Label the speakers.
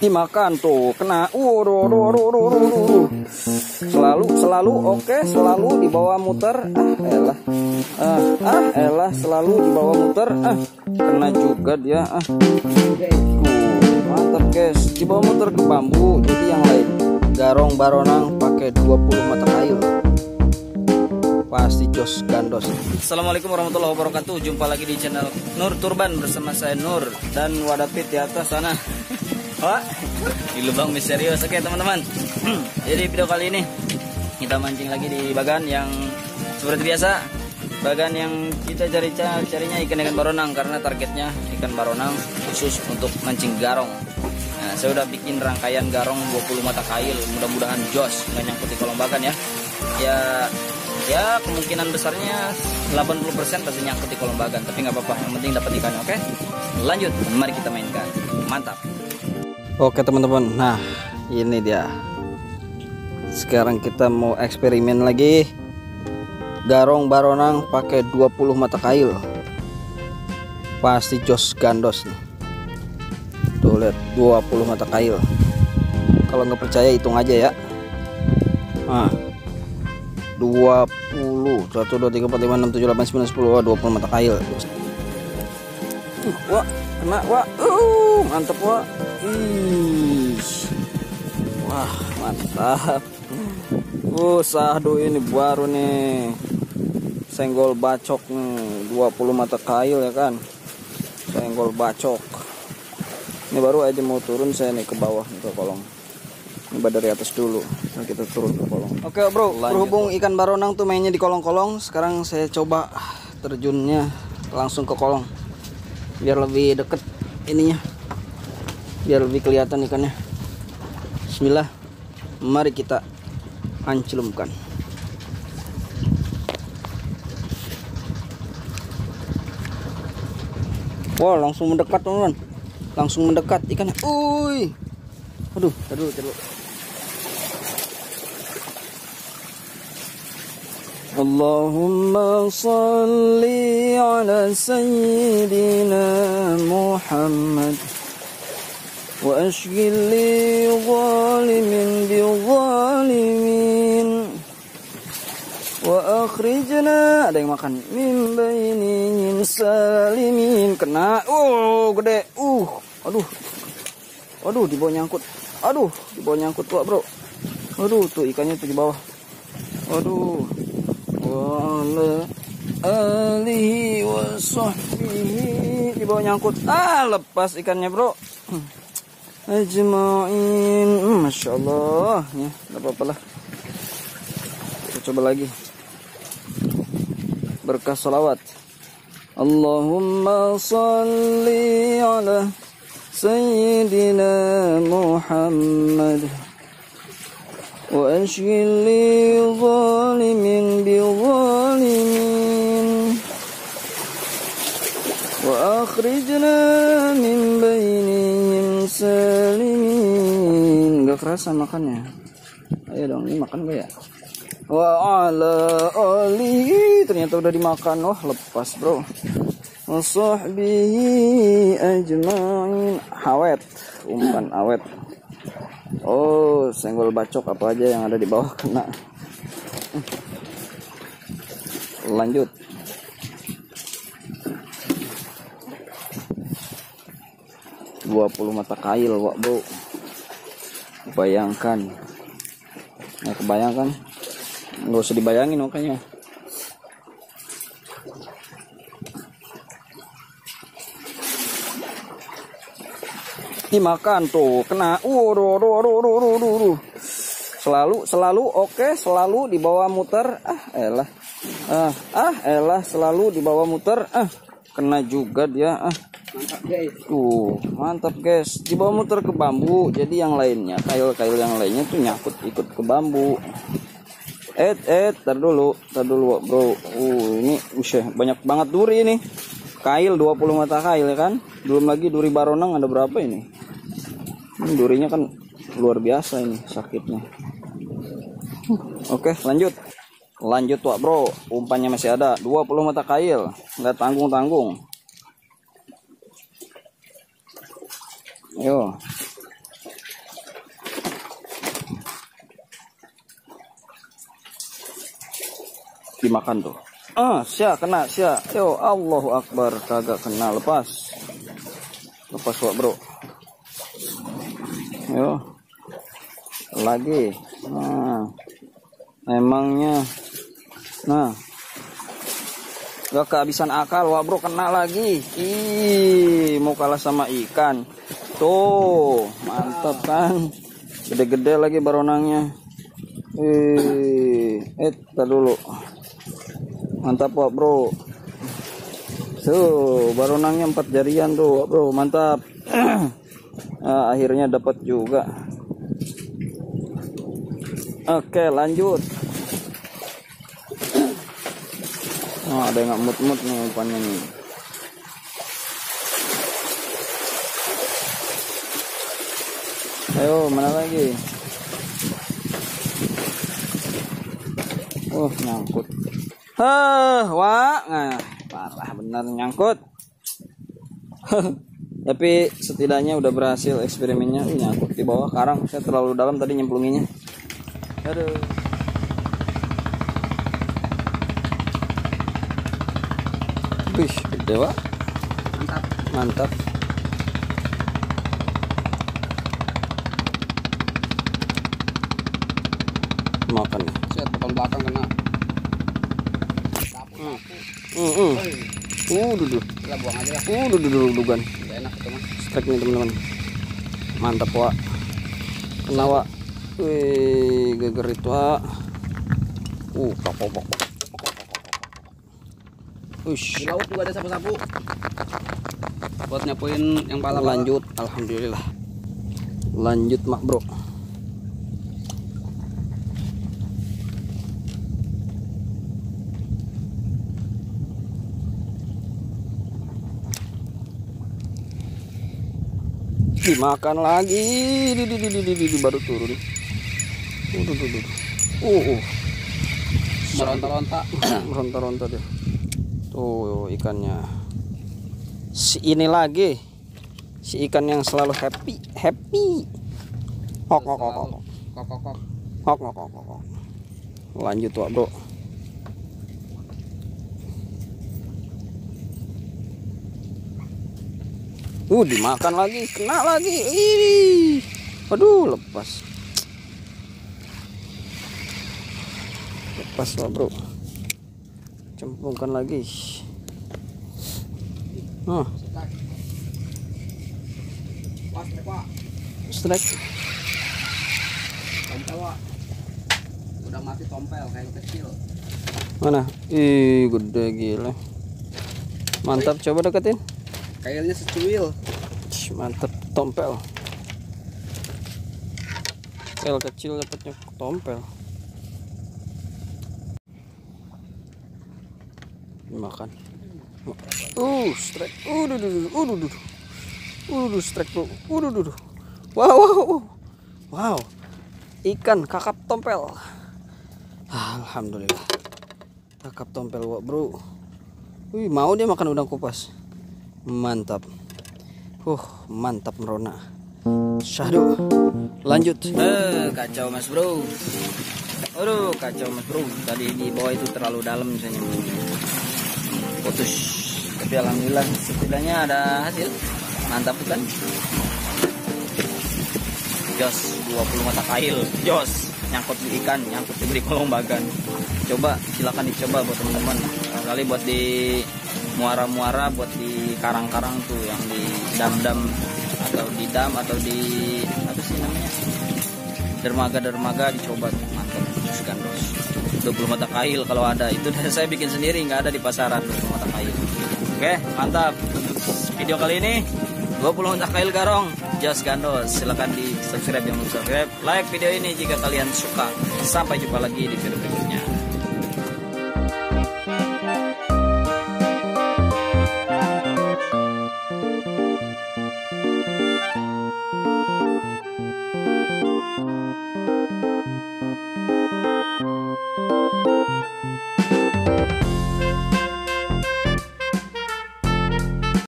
Speaker 1: dimakan tuh. Kena uh ru, ru, selalu selalu oke okay, selalu dibawa muter. Ah elah. Ah, ah elah selalu dibawa muter. Ah kena juga dia ah. Mantap guys. Dibawa muter ke bambu jadi yang lain. Garong baronang pakai 20 mata kail pasti jos gandos. Assalamualaikum warahmatullahi wabarakatuh. Jumpa lagi di channel Nur Turban bersama saya Nur. Dan Wadapit di atas sana Di lubang misterius. Oke, teman-teman. Jadi video kali ini kita mancing lagi di bagan yang seperti biasa. Bagan yang kita cari carinya ikan ikan baronang karena targetnya ikan baronang khusus untuk mancing garong. Nah, saya udah bikin rangkaian garong 20 mata kail. Mudah-mudahan jos nggak nyangkut di kolong bagan ya. Ya ya kemungkinan besarnya 80% pasti nyangkut di kolong bagan tapi nggak apa-apa yang penting dapat ikannya oke lanjut mari kita mainkan mantap Oke teman-teman. Nah ini dia. Sekarang kita mau eksperimen lagi. Garong baronang pakai 20 mata kail. Pasti jos gandos nih. Tuh lihat 20 mata kail. Kalau nggak percaya hitung aja ya. Nah 20 1, 2, 3, 4, 5, 6, 7, 8, 9, 10 Wah 20 mata kail. Wah kena wah. Uh, mantep wah Ish. Wah, mantap. Uh, sahdu ini baru nih. Senggol bacok nih, 20 mata kail ya kan. Senggol bacok. Ini baru aja mau turun saya nih ke bawah ke kolong. Ini dari atas dulu. Nah, kita turun ke kolong. Oke, Bro. Lanjut, berhubung ikan baronang tuh mainnya di kolong-kolong, sekarang saya coba terjunnya langsung ke kolong. Biar lebih deket ininya biar lebih kelihatan ikannya. Bismillah. Mari kita anclumkan. Wow langsung mendekat teman-teman. Langsung mendekat ikannya. Uy. Aduh aduh aduh. Allahumma salli ala sayyidina Muhammad وأشغل لي ظالم بظالمين وأخرجنا ada yang makan min bainihim salimin kena oh gede uh aduh aduh di bawah nyangkut aduh di bawah nyangkut tuh bro aduh tuh ikannya tuh di bawah aduh wala alihi wa di bawah nyangkut ah lepas ikannya bro ajma'in. Hmm, Masya Allah. Ya tidak apa-apa lah. Kita coba lagi. Berkah salawat. Allahumma salli ala Sayyidina Muhammad. Wa ashghil li zalimin akhrijna min bainihim salimin gak kerasa makannya. Ayo dong ini makan gak ya. Wa ala ternyata udah dimakan. Wah lepas bro. Wa ajma'in. Awet. Umpan awet. Oh senggol bacok apa aja yang ada di bawah kena. Lanjut 20 mata kail wak bro bayangkan. Nah kebayangkan. Nggak usah dibayangin makanya. Dimakan tuh kena. Uh selalu selalu oke okay, selalu dibawa muter. Ah elah. Ah ah elah selalu dibawa muter. Ah kena juga dia. Ah mantap guys. Tuh mantap guys. Dibawa muter ke bambu. Jadi yang lainnya kail-kail yang lainnya tuh nyakut ikut ke bambu. Eh eh tar dulu tar dulu bro. Uh ini usia banyak banget duri ini. Kail 20 mata kail ya kan? Belum lagi duri baronang ada berapa ini? Ini durinya kan luar biasa ini sakitnya. Oke lanjut. Lanjut tuh bro. Umpannya masih ada. 20 mata kail. Nggak tanggung Yo. Dimakan tuh. Ah, sia kena sia. Yo, Allahu Akbar, kagak kena lepas. Lepas wak, Bro. Yo. Lagi. Nah. Emangnya. Nah. Gak kehabisan akal, wah bro kena lagi. Ih, mau kalah sama ikan. Tuh, mantap kan. Gede-gede lagi baronangnya. Eh, eh, dulu. Mantap pak bro. Tuh baru nangnya empat jarian tuh bro. Mantap. Nah, akhirnya dapat juga. Oke lanjut. Oh, ada yang mut-mut nih umpannya nih ayo mana lagi oh nyangkut Heh, wah, nah, parah benar nyangkut. Tapi setidaknya udah berhasil eksperimennya. Ini nyangkut di bawah karang. Saya terlalu dalam tadi nyemplunginya. Aduh. Wih, gede. Mantap. Mantap. Makan.
Speaker 2: Set depan belakang kena.
Speaker 1: Uh, uh. Uh, duduk.
Speaker 2: Lah buang aja lah.
Speaker 1: Uh, duduk duduk dudukan.
Speaker 2: Udah enak itu mah.
Speaker 1: Strike nih teman-teman. Mantap, Wak. Kena, Wak. Wih, geger itu, Wak. Uh, pok pok. pok.
Speaker 2: Di
Speaker 1: Ush,
Speaker 2: laut juga ada sapu-sapu. Buat nyapuin yang pala
Speaker 1: lanjut. Alhamdulillah. Lanjut, Mak, Bro. Dimakan lagi di, di, di, di, di, baru turun uh, uh, uh, uh. uh.
Speaker 2: Meronta-ronta.
Speaker 1: meronta-ronta dia tuh ikannya si ini lagi si ikan yang selalu happy happy hok hok hok hok
Speaker 2: Kok kok kok.
Speaker 1: hok hok hok hok, hok. lanjut tuh bro Uh, dimakan lagi, kena lagi. Ih. Aduh, lepas. Lepas lah, Bro. Cemplungkan lagi. Oh,
Speaker 2: Pas. Tompel. Udah mati tompel kayak kecil.
Speaker 1: Mana? Ih, gede gila. Mantap, coba deketin.
Speaker 2: Kayaknya secuil.
Speaker 1: Ih, Mantap, tompel. Pel kecil dapatnya tompel. Dimakan. Uh, strike. Uh, duh, duh, duh, uh, duh, duh. Uh, duh, strike bro. Uh, duh, duh, duh. Wow, wow, wow. Ikan kakap tompel. Ah, Alhamdulillah. Kakap tompel, bro. Wih, mau dia makan udang kupas. Mantap. Uh, mantap merona. Syahdu. Lanjut. Eh, kacau Mas Bro. Aduh, kacau Mas Bro. Tadi di bawah itu terlalu dalam misalnya. Putus. Tapi alhamdulillah setidaknya ada hasil. Mantap bukan? Jos 20 mata kail. Jos nyangkut di ikan, nyangkut di kolong bagan. Coba silakan dicoba buat teman-teman. Kali buat di muara-muara buat di karang-karang tuh yang di dam-dam atau di dam atau di apa sih namanya? Dermaga-dermaga dicoba mantap terus gandos 20 mata kail kalau ada. Itu saya bikin sendiri nggak ada di pasaran 20 mata kail. Oke mantap. Video kali ini 20 mata kail garong. Just Gandos silahkan di subscribe yang belum subscribe like video ini jika kalian suka. Sampai jumpa lagi di video berikutnya